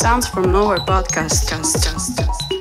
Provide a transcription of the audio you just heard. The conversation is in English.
Sounds from Nowhere podcast. Just, just, just.